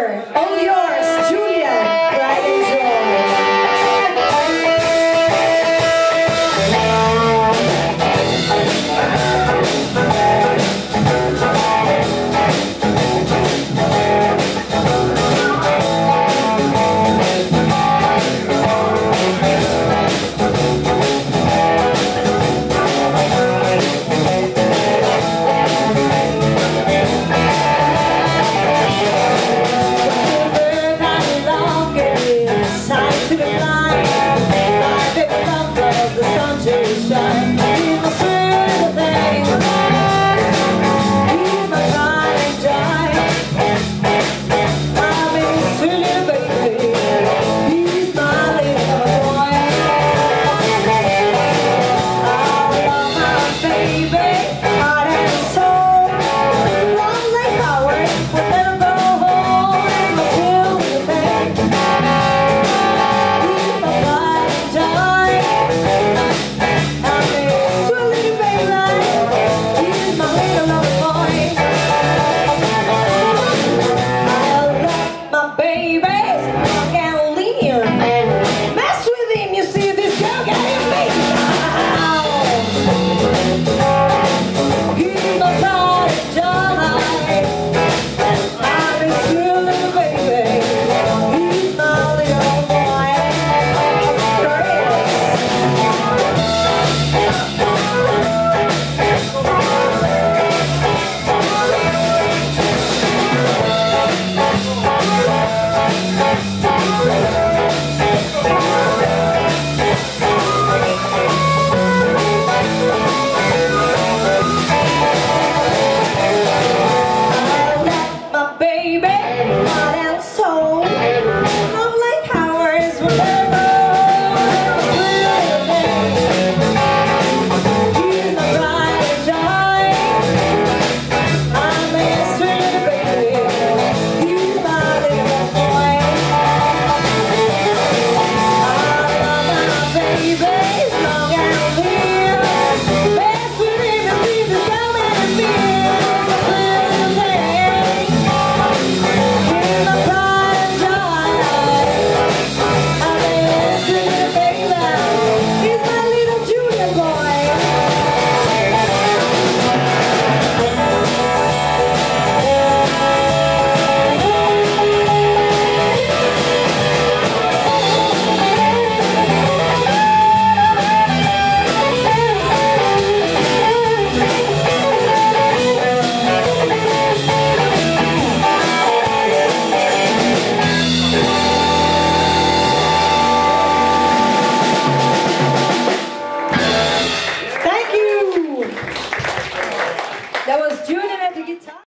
Oh yeah.